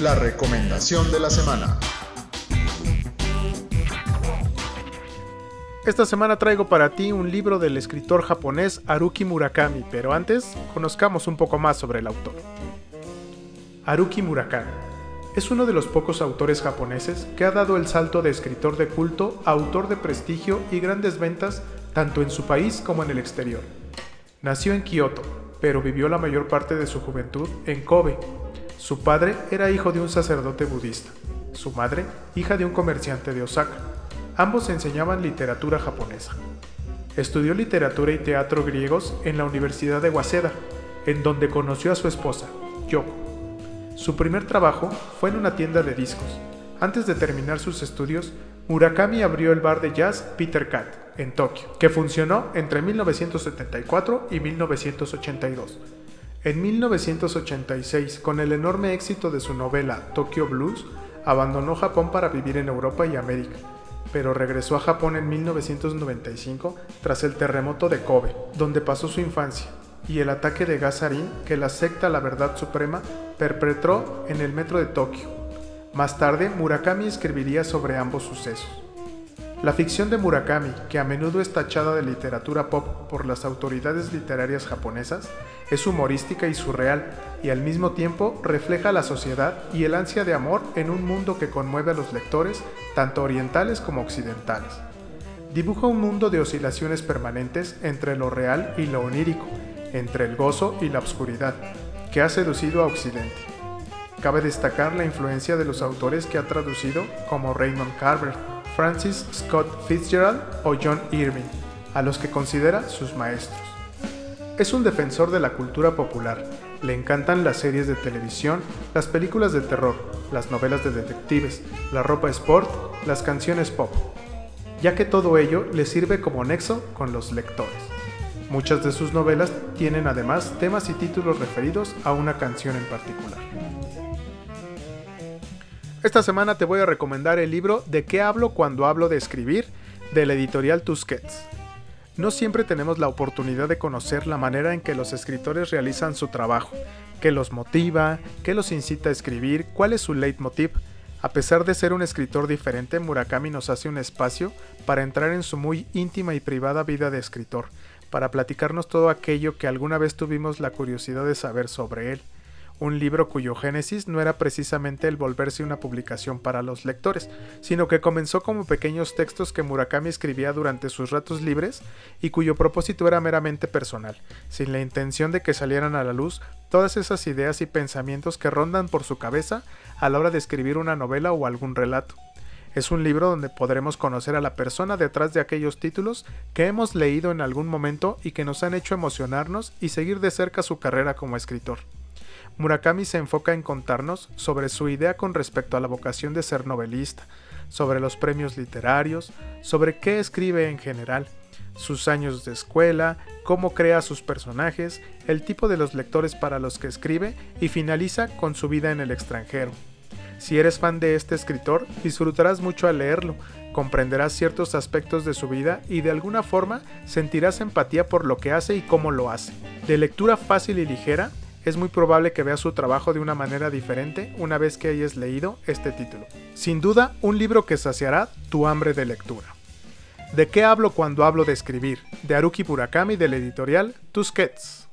La recomendación de la semana. Esta semana traigo para ti un libro del escritor japonés Haruki Murakami, pero antes conozcamos un poco más sobre el autor. Haruki Murakami es uno de los pocos autores japoneses que ha dado el salto de escritor de culto a autor de prestigio y grandes ventas tanto en su país como en el exterior. Nació en Kioto, pero vivió la mayor parte de su juventud en Kobe. Su padre era hijo de un sacerdote budista, su madre hija de un comerciante de Osaka. Ambos enseñaban literatura japonesa. Estudió literatura y teatro griegos en la Universidad de Waseda, en donde conoció a su esposa, Yoko. Su primer trabajo fue en una tienda de discos. Antes de terminar sus estudios, Murakami abrió el bar de jazz Peter Cat en Tokio, que funcionó entre 1974 y 1982. En 1986, con el enorme éxito de su novela Tokyo Blues, abandonó Japón para vivir en Europa y América, pero regresó a Japón en 1995 tras el terremoto de Kobe, donde pasó su infancia, y el ataque de gas que la secta La Verdad Suprema perpetró en el metro de Tokio. Más tarde, Murakami escribiría sobre ambos sucesos. La ficción de Murakami, que a menudo es tachada de literatura pop por las autoridades literarias japonesas, es humorística y surreal, y al mismo tiempo refleja la sociedad y el ansia de amor en un mundo que conmueve a los lectores, tanto orientales como occidentales. Dibuja un mundo de oscilaciones permanentes entre lo real y lo onírico, entre el gozo y la obscuridad, que ha seducido a Occidente. Cabe destacar la influencia de los autores que ha traducido, como Raymond Carver, Francis Scott Fitzgerald o John Irving, a los que considera sus maestros. Es un defensor de la cultura popular, le encantan las series de televisión, las películas de terror, las novelas de detectives, la ropa sport, las canciones pop, ya que todo ello le sirve como nexo con los lectores. Muchas de sus novelas tienen además temas y títulos referidos a una canción en particular. Esta semana te voy a recomendar el libro De qué hablo cuando hablo de escribir de la editorial Tusquets. No siempre tenemos la oportunidad de conocer la manera en que los escritores realizan su trabajo, qué los motiva, qué los incita a escribir, cuál es su leitmotiv. A pesar de ser un escritor diferente, Murakami nos hace un espacio para entrar en su muy íntima y privada vida de escritor, para platicarnos todo aquello que alguna vez tuvimos la curiosidad de saber sobre él un libro cuyo génesis no era precisamente el volverse una publicación para los lectores, sino que comenzó como pequeños textos que Murakami escribía durante sus ratos libres y cuyo propósito era meramente personal, sin la intención de que salieran a la luz todas esas ideas y pensamientos que rondan por su cabeza a la hora de escribir una novela o algún relato. Es un libro donde podremos conocer a la persona detrás de aquellos títulos que hemos leído en algún momento y que nos han hecho emocionarnos y seguir de cerca su carrera como escritor. Murakami se enfoca en contarnos sobre su idea con respecto a la vocación de ser novelista, sobre los premios literarios, sobre qué escribe en general, sus años de escuela, cómo crea sus personajes, el tipo de los lectores para los que escribe y finaliza con su vida en el extranjero. Si eres fan de este escritor, disfrutarás mucho al leerlo, comprenderás ciertos aspectos de su vida y de alguna forma sentirás empatía por lo que hace y cómo lo hace. De lectura fácil y ligera, es muy probable que veas su trabajo de una manera diferente una vez que hayas leído este título. Sin duda, un libro que saciará tu hambre de lectura. ¿De qué hablo cuando hablo de escribir? De Haruki Murakami del editorial Tusquets.